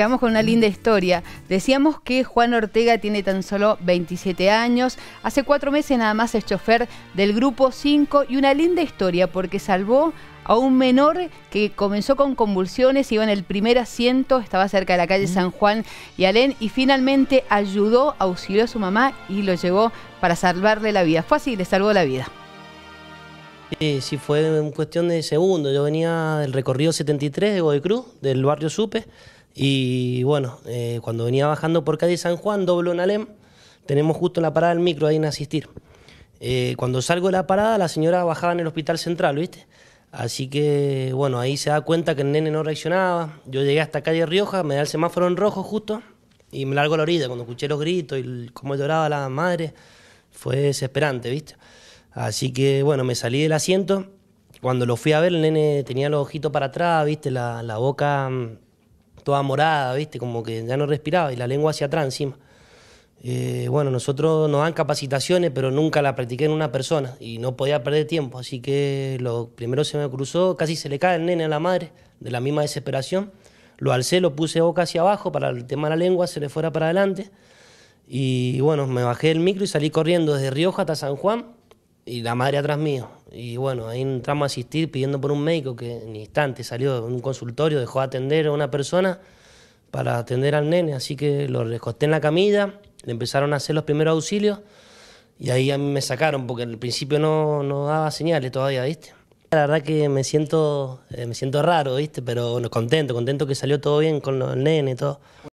quedamos con una linda historia. Decíamos que Juan Ortega tiene tan solo 27 años. Hace cuatro meses nada más es chofer del Grupo 5 y una linda historia porque salvó a un menor que comenzó con convulsiones, iba en el primer asiento, estaba cerca de la calle San Juan y Alén y finalmente ayudó, auxilió a su mamá y lo llevó para salvarle la vida. Fue así, le salvó la vida. Sí, sí, fue en cuestión de segundos. Yo venía del recorrido 73 de Godoy Cruz, del barrio Supe, y bueno, eh, cuando venía bajando por calle San Juan, doblo en Alem, tenemos justo en la parada del micro ahí en asistir. Eh, cuando salgo de la parada, la señora bajaba en el hospital central, ¿viste? Así que, bueno, ahí se da cuenta que el nene no reaccionaba. Yo llegué hasta calle Rioja, me da el semáforo en rojo justo, y me largo a la orilla. Cuando escuché los gritos y cómo lloraba la madre, fue desesperante, ¿viste? Así que bueno, me salí del asiento. Cuando lo fui a ver, el nene tenía los ojitos para atrás, viste, la, boca mm, toda morada, viste, como que ya no respiraba y la lengua hacia atrás encima. Eh, bueno, nosotros nos dan capacitaciones, pero nunca la practiqué en una persona y no podía perder tiempo. Así que lo primero se me cruzó, casi se le cae el nene a la madre, de la misma desesperación. Lo alcé, lo puse boca hacia abajo para el tema de la lengua, se le fuera para adelante. Y bueno, me bajé del micro y salí corriendo desde Rioja hasta San Juan y la madre atrás mío. Y bueno, ahí entramos a asistir pidiendo por un médico que en instante salió de un consultorio, dejó de atender a una persona para atender al nene, así que lo recosté en la camilla, le empezaron a hacer los primeros auxilios y ahí a mí me sacaron porque al principio no, no daba señales todavía, ¿viste? La verdad que me siento, eh, me siento raro, ¿viste? Pero contento, contento que salió todo bien con el nene y todo.